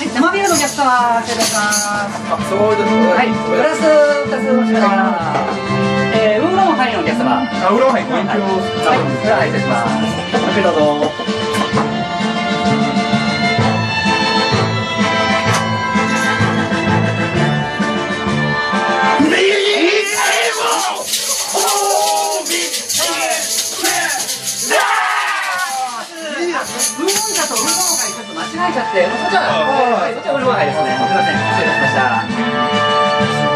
はい、生ビールのお客様、失礼します。あそうですはい、グラス二つお願いします。えー、ウーロンハイのお客様。あ、ウーロンハイごはい、遠慮はい、お願いいたします。どうぞ。そっちは、そっちはですね。すみません、失礼いたしました。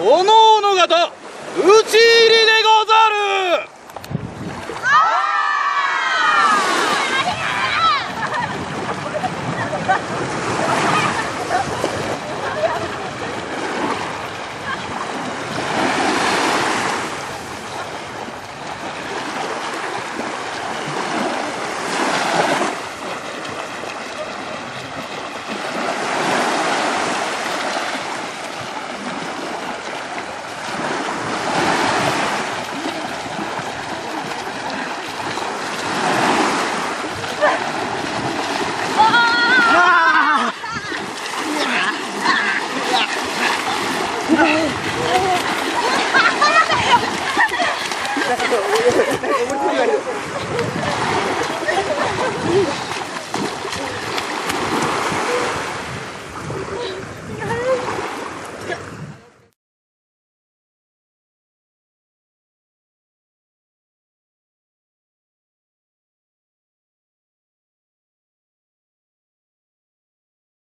おのおのがと討ち入り願なんかそう、